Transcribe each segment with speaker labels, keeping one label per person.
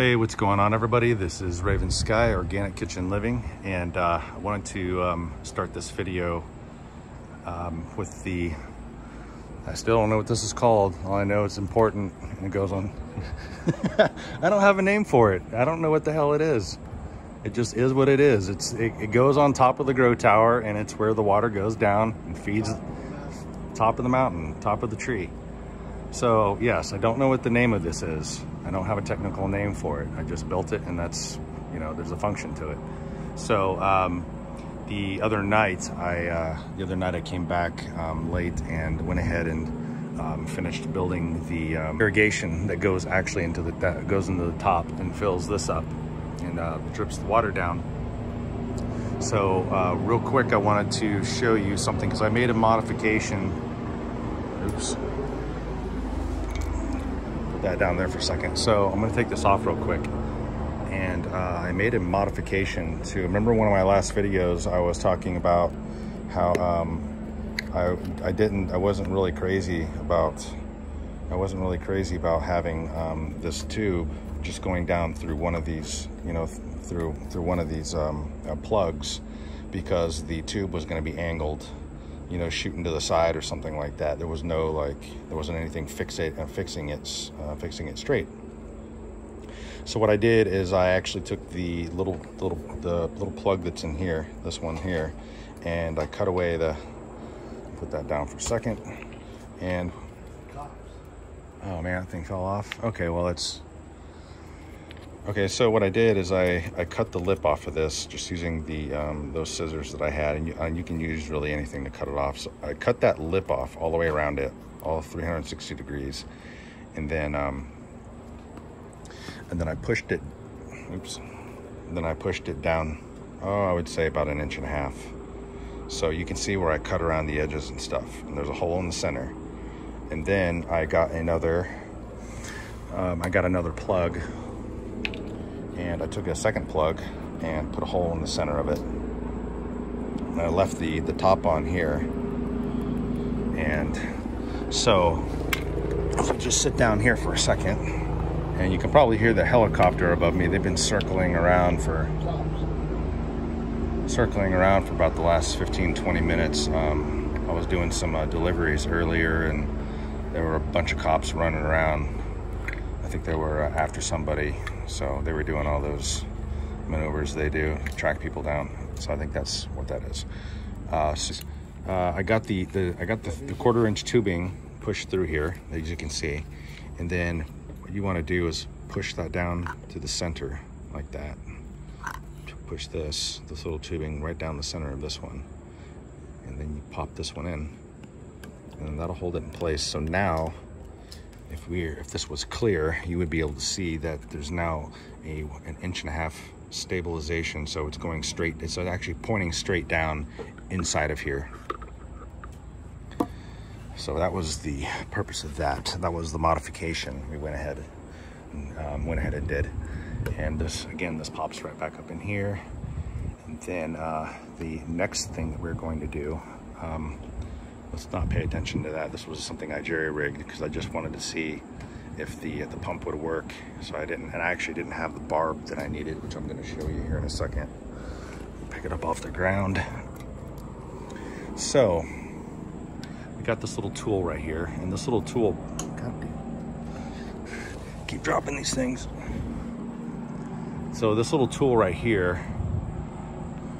Speaker 1: Hey, what's going on everybody? This is Raven Sky, Organic Kitchen Living, and uh, I wanted to um, start this video um, with the, I still don't know what this is called. All I know it's important and it goes on. I don't have a name for it. I don't know what the hell it is. It just is what it is. It's It, it goes on top of the grow tower and it's where the water goes down and feeds top of the mountain, top of the tree. So yes, I don't know what the name of this is. I don't have a technical name for it. I just built it and that's, you know, there's a function to it. So um, the other night, I, uh, the other night I came back um, late and went ahead and um, finished building the um, irrigation that goes actually into the, that goes into the top and fills this up and uh, drips the water down. So uh, real quick, I wanted to show you something because I made a modification. Oops that down there for a second. So I'm gonna take this off real quick. And uh, I made a modification to, remember one of my last videos, I was talking about how um, I, I didn't, I wasn't really crazy about, I wasn't really crazy about having um, this tube just going down through one of these, you know, th through, through one of these um, uh, plugs because the tube was gonna be angled you know, shooting to the side or something like that. There was no like, there wasn't anything fixate, uh, fixing it, uh, fixing it straight. So what I did is I actually took the little, little, the little plug that's in here, this one here, and I cut away the, put that down for a second, and oh man, that thing fell off. Okay, well it's Okay, so what I did is I, I cut the lip off of this just using the um, those scissors that I had, and you, uh, you, can use really anything to cut it off. So I cut that lip off all the way around it, all 360 degrees, and then um, and then I pushed it. Oops. And then I pushed it down. Oh, I would say about an inch and a half. So you can see where I cut around the edges and stuff. And there's a hole in the center. And then I got another. Um, I got another plug and I took a second plug and put a hole in the center of it. And I left the, the top on here. And so I'll just sit down here for a second. And you can probably hear the helicopter above me. They've been circling around for circling around for about the last 15, 20 minutes. Um, I was doing some uh, deliveries earlier and there were a bunch of cops running around I think they were uh, after somebody, so they were doing all those maneuvers they do to track people down. So I think that's what that is. Uh, so, uh, I got the, the I got the, the, quarter inch tubing pushed through here, as you can see, and then what you want to do is push that down to the center like that. Push this this little tubing right down the center of this one, and then you pop this one in, and that'll hold it in place. So now if we if this was clear, you would be able to see that there's now a an inch and a half stabilization. So it's going straight, it's actually pointing straight down inside of here. So that was the purpose of that. That was the modification we went ahead um, went ahead and did. And this, again, this pops right back up in here. And then uh, the next thing that we're going to do, um, let's not pay attention to that. This was something I jerry-rigged because I just wanted to see if the, the pump would work. So I didn't, and I actually didn't have the barb that I needed, which I'm gonna show you here in a second. Pick it up off the ground. So, we got this little tool right here, and this little tool, keep dropping these things. So this little tool right here,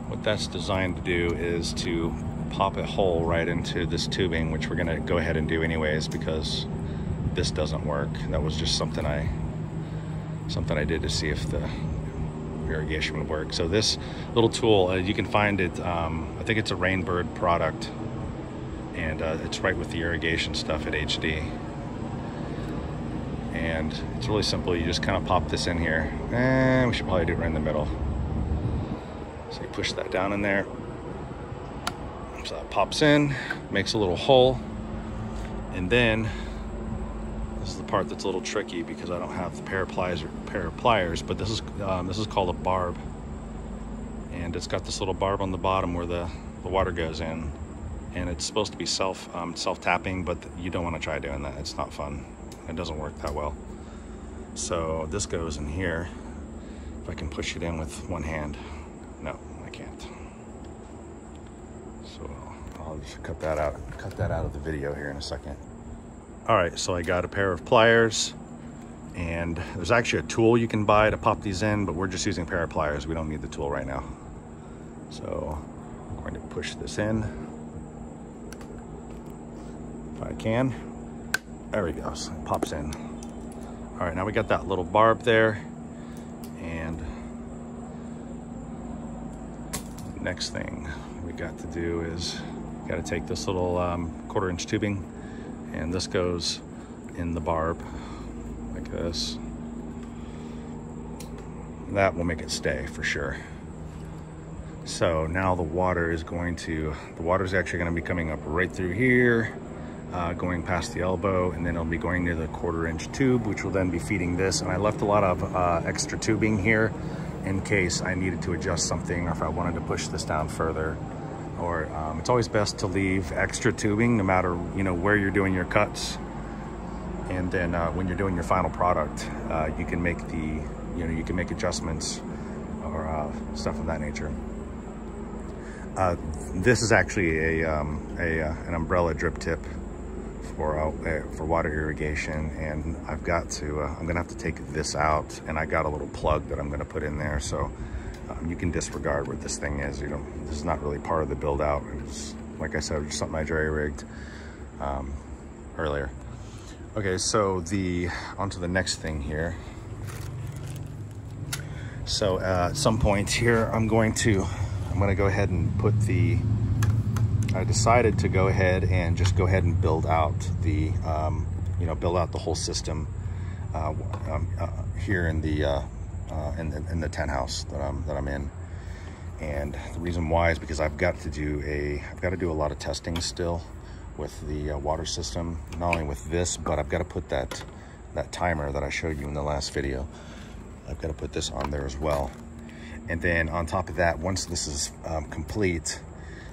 Speaker 1: what that's designed to do is to pop a hole right into this tubing, which we're gonna go ahead and do anyways because this doesn't work. That was just something I something I did to see if the irrigation would work. So this little tool, uh, you can find it, um, I think it's a Rain Bird product and uh, it's right with the irrigation stuff at HD. And it's really simple. You just kind of pop this in here. And we should probably do it right in the middle. So you push that down in there. Pops in, makes a little hole, and then this is the part that's a little tricky because I don't have the pair of pliers, or pair of pliers but this is um, this is called a barb, and it's got this little barb on the bottom where the, the water goes in, and it's supposed to be self um, self tapping, but you don't want to try doing that. It's not fun. It doesn't work that well. So this goes in here. If I can push it in with one hand. No, I can't. I'll just cut that out, cut that out of the video here in a second. All right, so I got a pair of pliers and there's actually a tool you can buy to pop these in, but we're just using a pair of pliers. We don't need the tool right now. So I'm going to push this in if I can. There we go, so pops in. All right, now we got that little barb there. And next thing we got to do is got to take this little um, quarter inch tubing and this goes in the barb like this. That will make it stay for sure. So now the water is going to, the water is actually going to be coming up right through here, uh, going past the elbow, and then it'll be going to the quarter inch tube, which will then be feeding this. And I left a lot of uh, extra tubing here in case I needed to adjust something or if I wanted to push this down further. Or um, it's always best to leave extra tubing no matter, you know, where you're doing your cuts. And then uh, when you're doing your final product, uh, you can make the, you know, you can make adjustments or uh, stuff of that nature. Uh, this is actually a, um, a uh, an umbrella drip tip for uh, for water irrigation, and I've got to I'm gonna have to take this out, and I got a little plug that I'm gonna put in there, so um, you can disregard what this thing is. You know, this is not really part of the build out. It was, like I said, just something I jerry rigged um, earlier. Okay, so the onto the next thing here. So uh, at some point here, I'm going to I'm gonna go ahead and put the, I decided to go ahead and just go ahead and build out the, um, you know, build out the whole system uh, um, uh, here in the, uh, in the, in the tent house that I'm, that I'm in. And the reason why is because I've got to do a, I've got to do a lot of testing still with the uh, water system, not only with this, but I've got to put that, that timer that I showed you in the last video. I've got to put this on there as well. And then on top of that, once this is um, complete,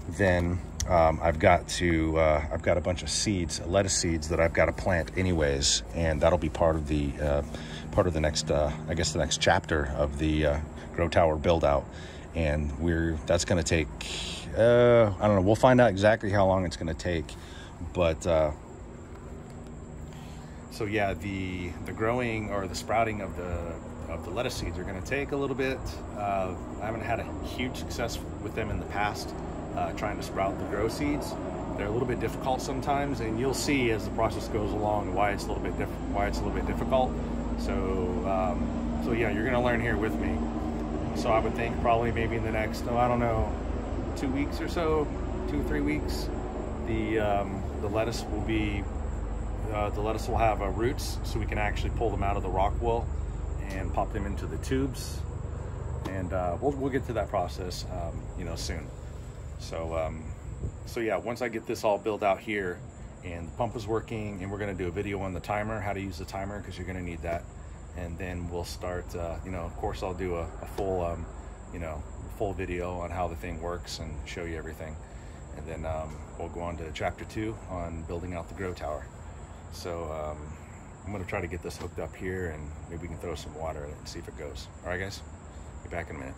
Speaker 1: then um, I've got to, uh, I've got a bunch of seeds, lettuce seeds that I've got to plant anyways. And that'll be part of the, uh, part of the next, uh, I guess the next chapter of the uh, Grow Tower build out. And we're, that's gonna take, uh, I don't know, we'll find out exactly how long it's gonna take. But, uh, so yeah, the, the growing or the sprouting of the of the lettuce seeds are going to take a little bit. I haven't had a huge success with them in the past, uh, trying to sprout the grow seeds. They're a little bit difficult sometimes, and you'll see as the process goes along why it's a little bit diff- why it's a little bit difficult. So, um, so yeah, you're going to learn here with me. So I would think probably maybe in the next, oh, I don't know, two weeks or so, two three weeks, the um, the lettuce will be uh, the lettuce will have uh, roots, so we can actually pull them out of the rock wool and pop them into the tubes. And uh, we'll, we'll get to that process, um, you know, soon. So, um, so yeah, once I get this all built out here and the pump is working and we're gonna do a video on the timer, how to use the timer, because you're gonna need that. And then we'll start, uh, you know, of course I'll do a, a full, um, you know, full video on how the thing works and show you everything. And then um, we'll go on to chapter two on building out the grow tower. So, um, I'm gonna try to get this hooked up here and maybe we can throw some water in it and see if it goes. All right, guys, be back in a minute.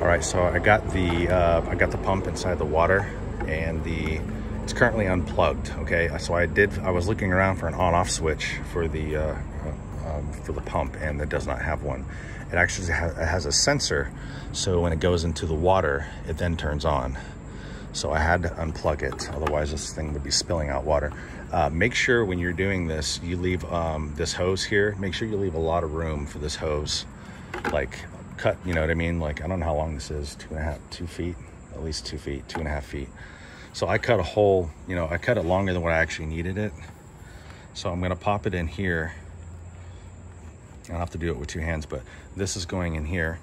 Speaker 1: All right, so I got the uh, I got the pump inside the water, and the it's currently unplugged. Okay, so I did I was looking around for an on-off switch for the uh, uh, um, for the pump, and it does not have one. It actually ha it has a sensor, so when it goes into the water, it then turns on. So I had to unplug it, otherwise this thing would be spilling out water. Uh, make sure when you're doing this, you leave um, this hose here, make sure you leave a lot of room for this hose. Like cut, you know what I mean? Like, I don't know how long this is, two and a half, two feet, at least two feet, two and a half feet. So I cut a hole, you know, I cut it longer than what I actually needed it. So I'm gonna pop it in here. I'll have to do it with two hands, but this is going in here.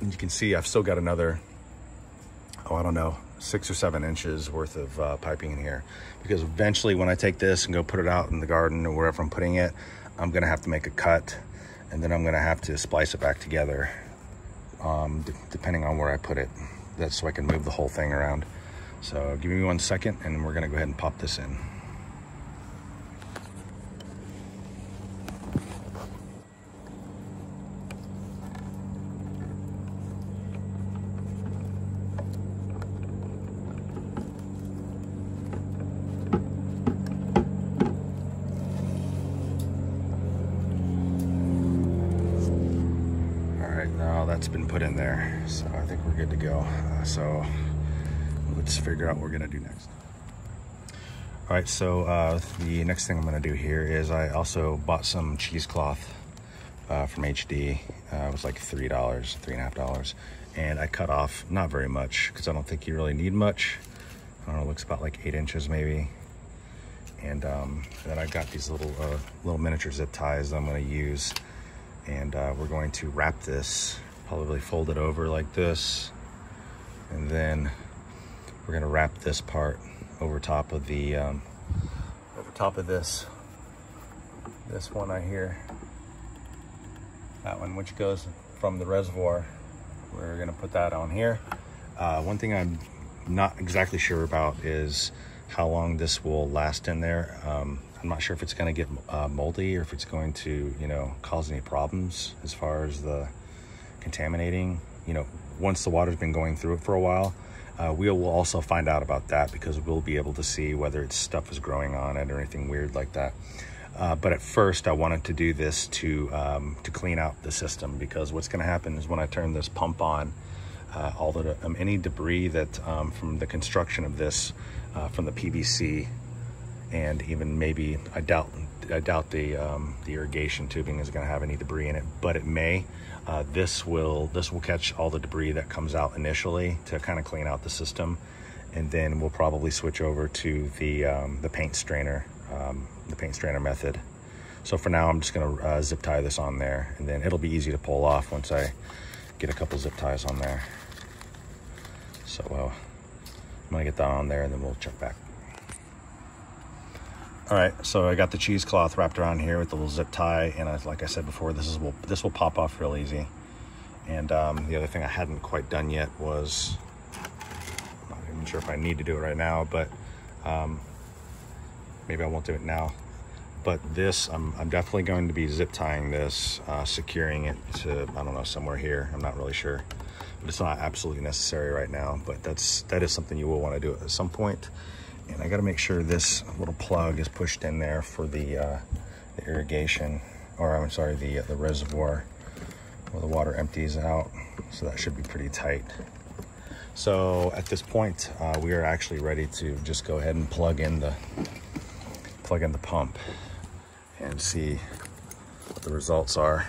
Speaker 1: And you can see I've still got another, oh, I don't know, six or seven inches worth of uh, piping in here because eventually when I take this and go put it out in the garden or wherever I'm putting it, I'm gonna have to make a cut and then I'm gonna have to splice it back together um, depending on where I put it. That's so I can move the whole thing around. So give me one second and we're gonna go ahead and pop this in. Go. Uh, so let's figure out what we're gonna do next. All right, so uh, the next thing I'm gonna do here is I also bought some cheesecloth uh, from HD. Uh, it was like $3, three and a half dollars. And I cut off, not very much, because I don't think you really need much. I don't know, it looks about like eight inches maybe. And, um, then I got these little, uh, little miniature zip ties I'm gonna use. And uh, we're going to wrap this, probably fold it over like this. And then we're gonna wrap this part over top of the, um, over top of this, this one I hear that one, which goes from the reservoir. We're gonna put that on here. Uh, one thing I'm not exactly sure about is how long this will last in there. Um, I'm not sure if it's gonna get uh, moldy or if it's going to, you know, cause any problems as far as the contaminating. You know, once the water's been going through it for a while, uh, we will also find out about that because we'll be able to see whether it's stuff is growing on it or anything weird like that. Uh, but at first I wanted to do this to, um, to clean out the system because what's gonna happen is when I turn this pump on, uh, all the um, any debris that um, from the construction of this, uh, from the PVC, and even maybe I doubt I doubt the um, the irrigation tubing is going to have any debris in it, but it may. Uh, this will this will catch all the debris that comes out initially to kind of clean out the system, and then we'll probably switch over to the um, the paint strainer um, the paint strainer method. So for now, I'm just gonna uh, zip tie this on there and then it'll be easy to pull off once I get a couple zip ties on there. So uh, I'm gonna get that on there and then we'll check back. All right, so I got the cheesecloth wrapped around here with the little zip tie, and I, like I said before, this is will this will pop off real easy. And um, the other thing I hadn't quite done yet was, I'm not even sure if I need to do it right now, but um, maybe I won't do it now. But this, I'm, I'm definitely going to be zip tying this, uh, securing it to, I don't know, somewhere here. I'm not really sure. But it's not absolutely necessary right now. But that's that is something you will want to do at some point. And I got to make sure this little plug is pushed in there for the, uh, the irrigation, or I'm sorry, the, uh, the reservoir where the water empties out. So that should be pretty tight. So at this point, uh, we are actually ready to just go ahead and plug in the plug in the pump and see what the results are.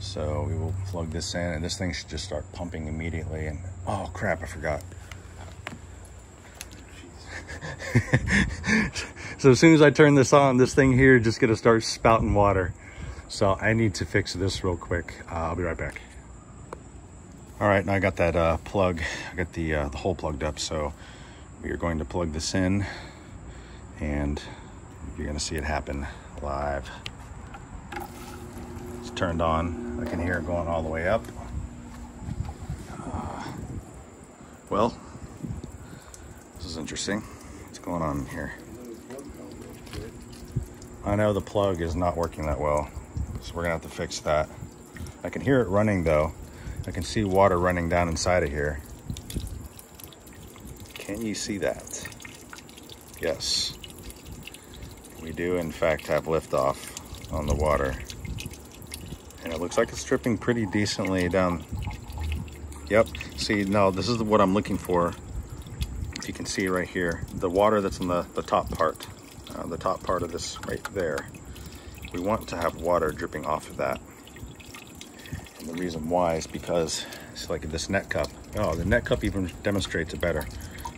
Speaker 1: So we will plug this in and this thing should just start pumping immediately. And oh crap, I forgot. so as soon as I turn this on, this thing here just gonna start spouting water. So I need to fix this real quick. Uh, I'll be right back. All right, now I got that uh, plug, I got the, uh, the hole plugged up. So we are going to plug this in and you're gonna see it happen live. It's turned on. I can hear it going all the way up. Uh, well, this is interesting. Going on here? I know the plug is not working that well, so we're gonna have to fix that. I can hear it running though. I can see water running down inside of here. Can you see that? Yes. We do in fact have liftoff on the water. And it looks like it's dripping pretty decently down. Yep, see now this is what I'm looking for. You can see right here, the water that's in the, the top part, uh, the top part of this right there. We want to have water dripping off of that. And the reason why is because it's like this net cup. Oh, the net cup even demonstrates it better.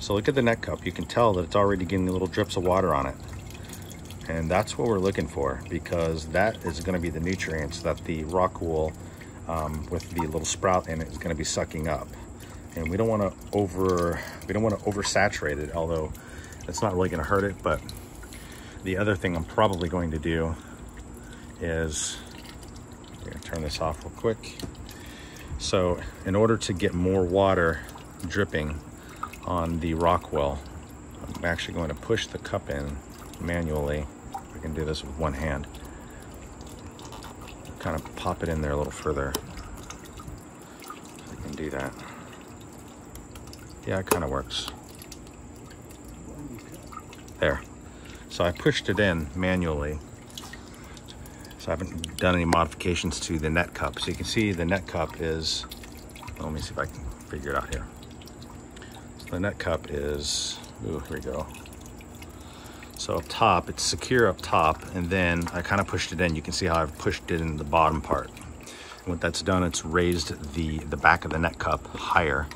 Speaker 1: So look at the net cup. You can tell that it's already getting little drips of water on it. And that's what we're looking for because that is going to be the nutrients that the rock wool um, with the little sprout in it is going to be sucking up. And we don't want to over, we don't want to oversaturate it, although it's not really going to hurt it. But the other thing I'm probably going to do is, going to turn this off real quick. So in order to get more water dripping on the rock wool, I'm actually going to push the cup in manually I can do this with one hand. Kind of pop it in there a little further. I can do that. Yeah, it kind of works. There. So I pushed it in manually. So I haven't done any modifications to the net cup. So you can see the net cup is, let me see if I can figure it out here. So the net cup is, ooh, here we go. So up top, it's secure up top, and then I kind of pushed it in. You can see how I've pushed it in the bottom part. And what that's done, it's raised the, the back of the net cup higher,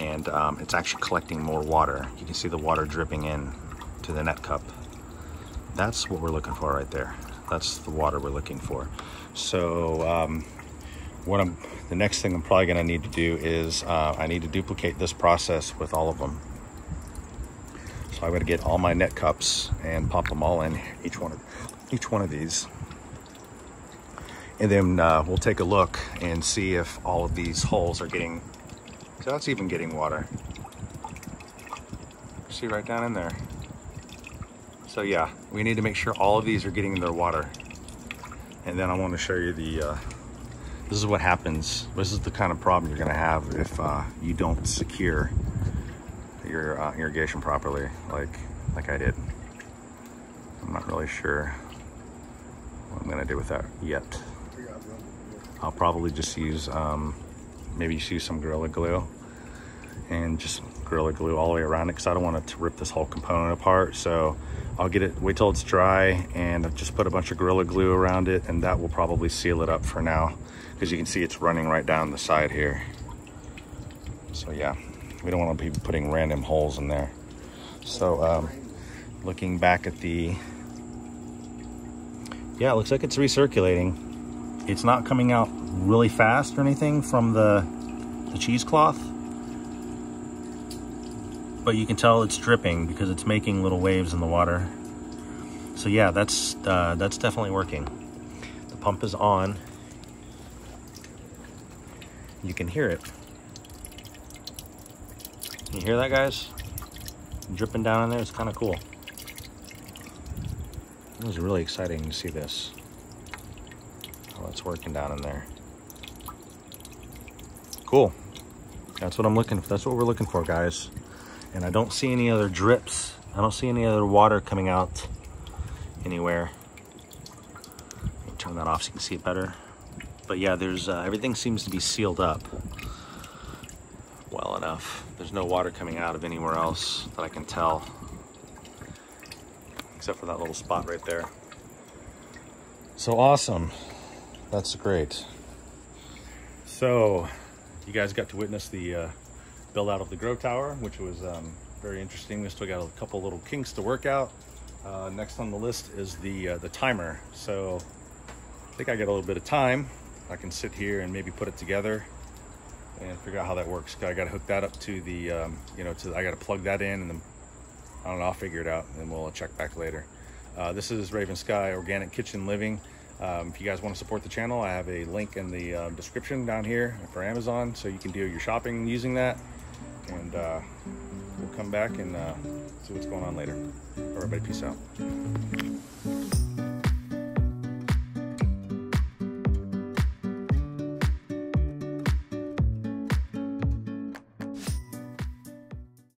Speaker 1: and um, it's actually collecting more water. You can see the water dripping in to the net cup. That's what we're looking for right there. That's the water we're looking for. So um, what I'm, the next thing I'm probably gonna need to do is uh, I need to duplicate this process with all of them. So I'm gonna get all my net cups and pop them all in each one of each one of these. And then uh, we'll take a look and see if all of these holes are getting, so that's even getting water. See right down in there. So yeah, we need to make sure all of these are getting their water. And then I want to show you the, uh, this is what happens. This is the kind of problem you're gonna have if uh, you don't secure your uh, irrigation properly, like, like I did. I'm not really sure what I'm gonna do with that yet. I'll probably just use, um, maybe use some Gorilla Glue and just Gorilla Glue all the way around it because I don't want it to rip this whole component apart. So I'll get it, wait till it's dry and just put a bunch of Gorilla Glue around it and that will probably seal it up for now because you can see it's running right down the side here. So yeah, we don't want to be putting random holes in there. So um, looking back at the, yeah, it looks like it's recirculating. It's not coming out really fast or anything from the, the cheesecloth but you can tell it's dripping because it's making little waves in the water. So yeah, that's uh, that's definitely working. The pump is on. You can hear it. You hear that, guys? Dripping down in there. It's kind of cool. It was really exciting to see this. Oh, it's working down in there. Cool. That's what I'm looking for. That's what we're looking for, guys and I don't see any other drips. I don't see any other water coming out anywhere. turn that off so you can see it better. But yeah, there's uh, everything seems to be sealed up well enough. There's no water coming out of anywhere else that I can tell, except for that little spot right there. So awesome. That's great. So you guys got to witness the uh, build out of the grow tower, which was um, very interesting. We still got a couple little kinks to work out. Uh, next on the list is the uh, the timer. So I think I got a little bit of time. I can sit here and maybe put it together and figure out how that works. I got to hook that up to the, um, you know, to I got to plug that in and then I don't know. I'll figure it out and then we'll check back later. Uh, this is Raven Sky Organic Kitchen Living. Um, if you guys want to support the channel, I have a link in the uh, description down here for Amazon, so you can do your shopping using that and uh, we'll come back and uh, see what's going on later. Everybody, peace out.